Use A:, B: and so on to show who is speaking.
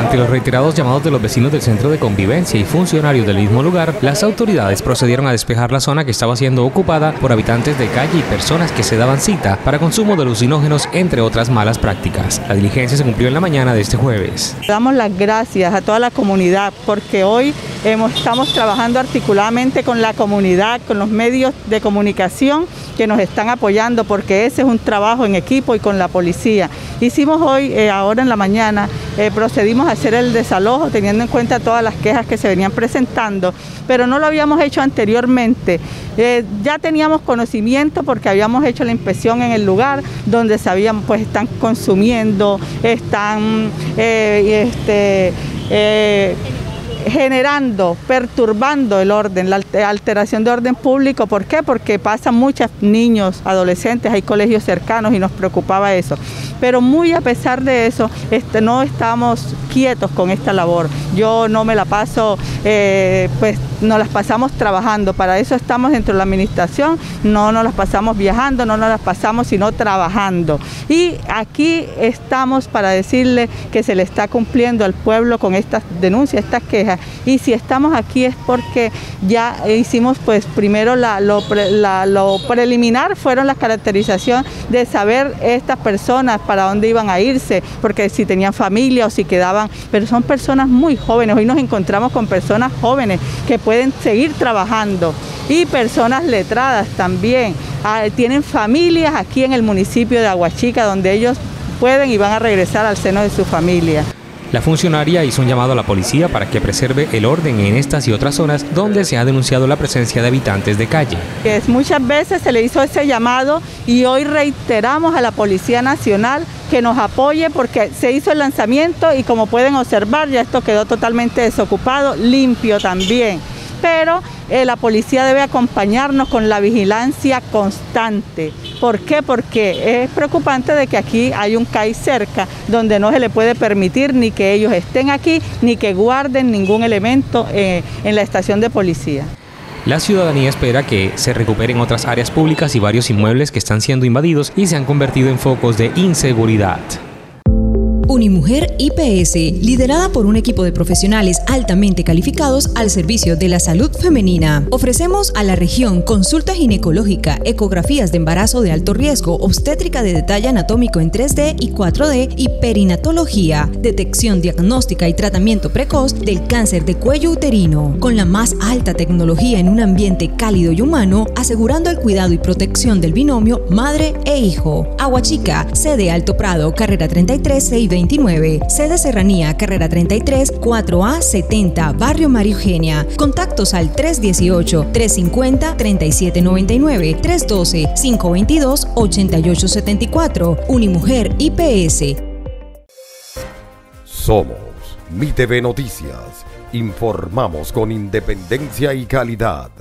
A: Ante los reiterados llamados de los vecinos del centro de convivencia y funcionarios del mismo lugar, las autoridades procedieron a despejar la zona que estaba siendo ocupada por habitantes de calle y personas que se daban cita para consumo de alucinógenos, entre otras malas prácticas. La diligencia se cumplió en la mañana de este jueves.
B: Damos las gracias a toda la comunidad porque hoy estamos trabajando articuladamente con la comunidad, con los medios de comunicación que nos están apoyando porque ese es un trabajo en equipo y con la policía. Hicimos hoy, eh, ahora en la mañana, eh, procedimos a hacer el desalojo teniendo en cuenta todas las quejas que se venían presentando, pero no lo habíamos hecho anteriormente. Eh, ya teníamos conocimiento porque habíamos hecho la inspección en el lugar donde sabíamos pues están consumiendo, están este, generando, perturbando el orden, la alteración de orden público. ¿Por qué? Porque pasan muchos niños, adolescentes, hay colegios cercanos y nos preocupaba eso. Pero muy a pesar de eso, este, no estamos quietos con esta labor. Yo no me la paso, eh, pues nos las pasamos trabajando. Para eso estamos dentro de la administración, no nos las pasamos viajando, no nos las pasamos sino trabajando. Y aquí estamos para decirle que se le está cumpliendo al pueblo con estas denuncias, estas quejas. Y si estamos aquí es porque ya hicimos pues primero la, lo, lo preliminar fueron la caracterización de saber estas personas para dónde iban a irse, porque si tenían familia o si quedaban, pero son personas muy jóvenes. Hoy nos encontramos con personas jóvenes que pueden seguir trabajando y personas letradas también. Ah, tienen familias aquí en el municipio de Aguachica donde ellos pueden y van a regresar al seno de su familia.
A: La funcionaria hizo un llamado a la policía para que preserve el orden en estas y otras zonas donde se ha denunciado la presencia de habitantes de calle.
B: muchas veces se le hizo ese llamado y hoy reiteramos a la Policía Nacional que nos apoye porque se hizo el lanzamiento y como pueden observar ya esto quedó totalmente desocupado, limpio también pero eh, la policía debe acompañarnos con la vigilancia constante. ¿Por qué? Porque es preocupante de que aquí hay un CAI cerca donde no se le puede permitir ni que ellos estén aquí ni que guarden ningún elemento eh, en la estación de policía.
A: La ciudadanía espera que se recuperen otras áreas públicas y varios inmuebles que están siendo invadidos y se han convertido en focos de inseguridad.
C: Unimujer IPS, liderada por un equipo de profesionales altamente calificados al servicio de la salud femenina. Ofrecemos a la región consulta ginecológica, ecografías de embarazo de alto riesgo, obstétrica de detalle anatómico en 3D y 4D y perinatología, detección diagnóstica y tratamiento precoz del cáncer de cuello uterino, con la más alta tecnología en un ambiente cálido y humano, asegurando el cuidado y protección del binomio madre e hijo. Aguachica, sede Alto Prado, carrera 33 620 sede Serranía, carrera 33, 4A 70, Barrio María Eugenia. Contactos al 318-350-3799, 312-522-8874. Unimujer IPS.
D: Somos Mi TV Noticias. Informamos con independencia y calidad.